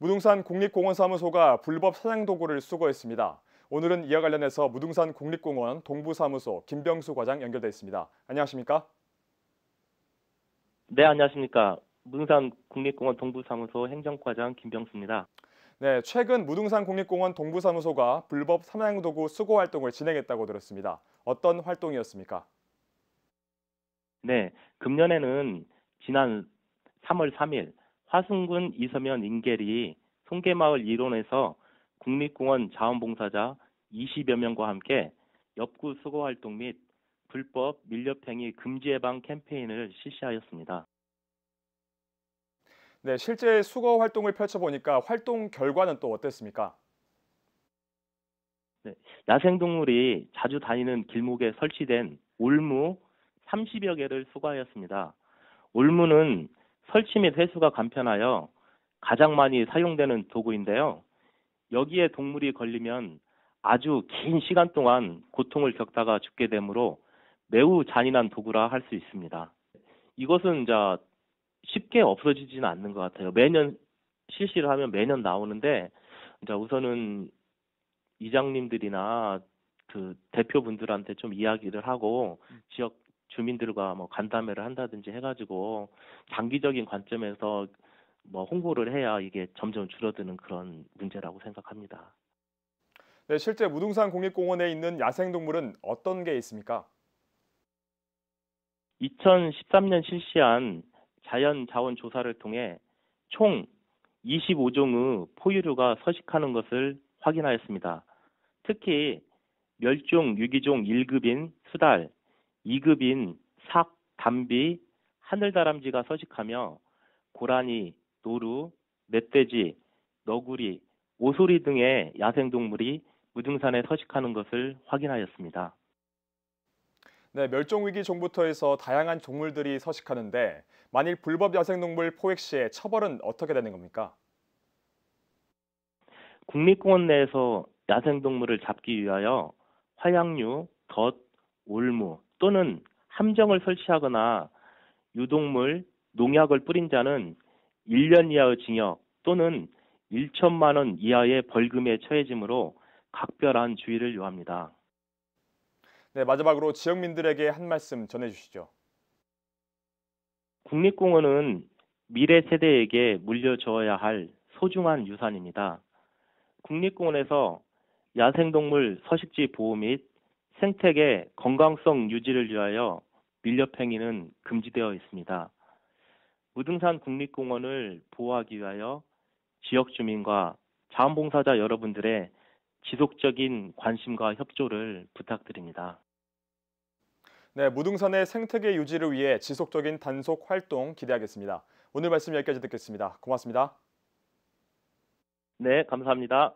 무등산 국립공원사무소가 불법 사냥 도구를 수거했습니다. 오늘은 이와 관련해서 무등산 국립공원 동부사무소 김병수 과장 연결돼 있습니다. 안녕하십니까? 네, 안녕하십니까. 무등산 국립공원 동부사무소 행정과장 김병수입니다. 네, 최근 무등산 국립공원 동부사무소가 불법 사냥 도구 수거 활동을 진행했다고 들었습니다. 어떤 활동이었습니까? 네, 금년에는 지난 3월 3일 화순군 이서면 인계리 송계마을 일원에서 국립공원 자원봉사자 20여 명과 함께 엽구 수거 활동 및 불법 밀렵행위 금지 예방 캠페인을 실시하였습니다. 네, 실제 수거 활동을 펼쳐보니까 활동 결과는 또 어땠습니까? 네, 야생동물이 자주 다니는 길목에 설치된 올무 30여 개를 수거하였습니다. 올무는 설치 및 회수가 간편하여 가장 많이 사용되는 도구인데요. 여기에 동물이 걸리면 아주 긴 시간 동안 고통을 겪다가 죽게 되므로 매우 잔인한 도구라 할 수 있습니다. 이것은 이제 쉽게 없어지지는 않는 것 같아요. 매년 실시를 하면 매년 나오는데 이제 우선은 이장님들이나 그 대표분들한테 좀 이야기를 하고 지역 주민들과 뭐 간담회를 한다든지 해가지고 장기적인 관점에서 뭐 홍보를 해야 이게 점점 줄어드는 그런 문제라고 생각합니다. 네, 실제 무등산 국립공원에 있는 야생동물은 어떤 게 있습니까? 2013년 실시한 자연자원 조사를 통해 총 25종의 포유류가 서식하는 것을 확인하였습니다. 특히 멸종 유기종 1급인 수달, 2급인 삭, 담비, 하늘다람쥐가 서식하며 고라니, 노루, 멧돼지, 너구리, 오소리 등의 야생동물이 무등산에 서식하는 것을 확인하였습니다. 네, 멸종위기 종부터에서 다양한 종물들이 서식하는데 만일 불법 야생동물 포획 시에 처벌은 어떻게 되는 겁니까? 국립공원 내에서 야생동물을 잡기 위하여 화양류, 덫, 올무 또는 함정을 설치하거나 유독물, 농약을 뿌린 자는 1년 이하의 징역 또는 1천만 원 이하의 벌금에 처해지므로 각별한 주의를 요합니다. 네, 마지막으로 지역민들에게 한 말씀 전해 주시죠. 국립공원은 미래 세대에게 물려주어야 할 소중한 유산입니다. 국립공원에서 야생동물 서식지 보호 및 생태계 건강성 유지를 위하여 밀렵행위는 금지되어 있습니다. 무등산 국립공원을 보호하기 위하여 지역 주민과 자원봉사자 여러분들의 지속적인 관심과 협조를 부탁드립니다. 네, 무등산의 생태계 유지를 위해 지속적인 단속 활동 기대하겠습니다. 오늘 말씀 여기까지 듣겠습니다. 고맙습니다. 네, 감사합니다.